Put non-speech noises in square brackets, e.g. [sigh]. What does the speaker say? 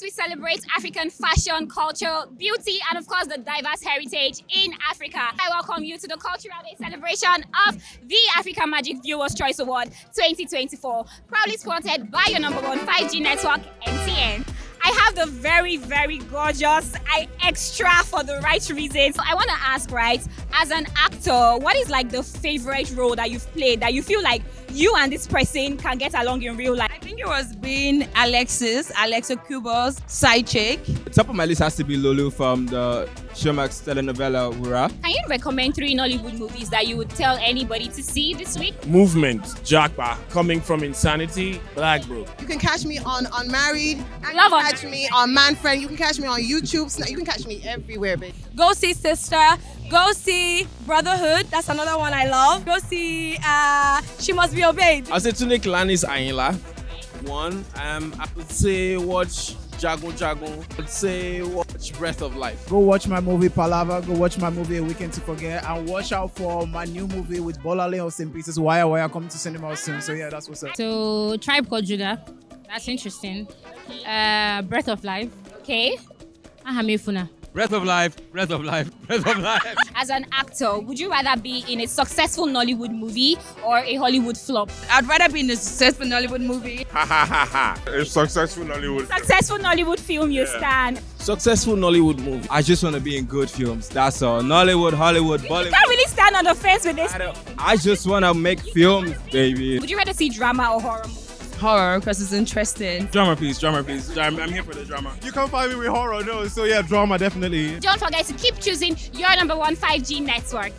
we celebrate African fashion, culture, beauty, and of course the diverse heritage in Africa. I welcome you to the Cultural Day celebration of the Africa Magic Viewers Choice Award 2024, proudly sponsored by your number one 5G network, MTN. I have the very, very gorgeous I extra for the right reasons. So I want to ask, right, as an actor, what is like the favorite role that you've played that you feel like you and this person can get along in real life? I think it was being Alexis, Alexa Kubo's side chick. The Top of my list has to be Lulu from the Showmax telenovela Wura. Can you recommend three Nollywood movies that you would tell anybody to see this week? Movement, Jackpa, coming from Insanity, Black Bro. You can catch me on Unmarried. And Love you on- can catch me on Man Friend. You can catch me on YouTube. You can catch me everywhere, baby. Go see Sister. Go see Brotherhood. That's another one I love. Go see uh, She Must Be Obeyed. I say Tunde Kelani's Ayinla. One, um, I would say watch Jagun Jagun. I'd say watch Breath of Life. Go watch my movie Palava. Go watch my movie A Weekend to Forget, and watch out for my new movie with Bola Leo St. Pieces Wire Wire coming to cinema soon. So yeah, that's what's up. So Tribe Called Judah. That's interesting. Uh, Breath of Life. Okay. Ahamefuna. Breath of life, breath of life, [laughs] breath of life. As an actor, would you rather be in a successful Nollywood movie or a Hollywood flop? I'd rather be in a successful Nollywood movie. [laughs] Ha ha ha ha. A successful Nollywood. Successful Nollywood film, you stand. Successful Nollywood movie. I just want to be in good films. That's all. Nollywood, Hollywood, You Bollywood. can't really stand on the fence with this. I, I just want to make films, baby. Would you rather see drama or horror? movie? Horror, because it's interesting. Drama piece, drama piece. I'm, I'm here for the drama. You can't find me with horror, no. So yeah, drama definitely. Don't forget to keep choosing your number one 5G network.